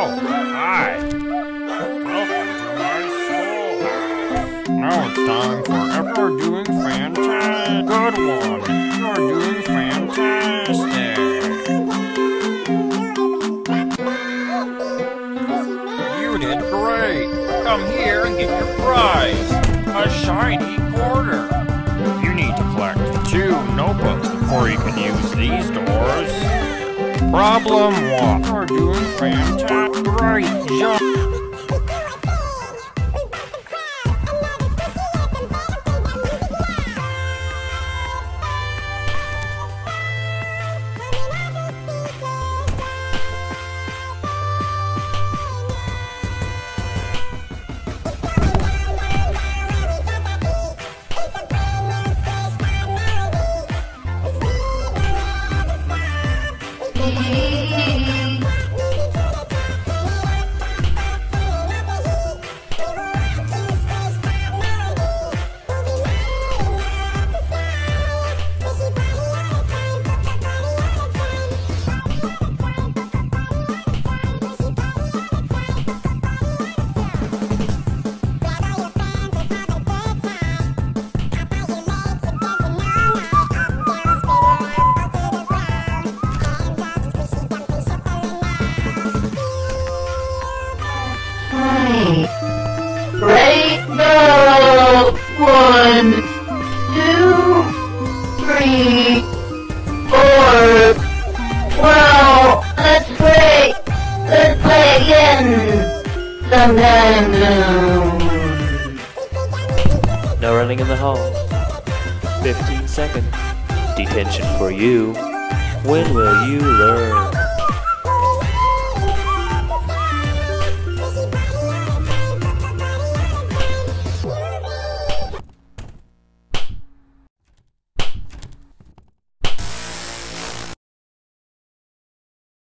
Oh, hi. Welcome to my school. Now it's time for Ever Doing Fantastic. Good one. You're doing fantastic. You did great. Come here and get your prize. A shiny quarter. You need to collect two notebooks before you can use these doors. Problem one. You're doing fantastic. Great job. Ready, four. Wow, that's great! Let's play again! Sometime soon. No running in the hall. 15 seconds. Detention for you. When will you learn?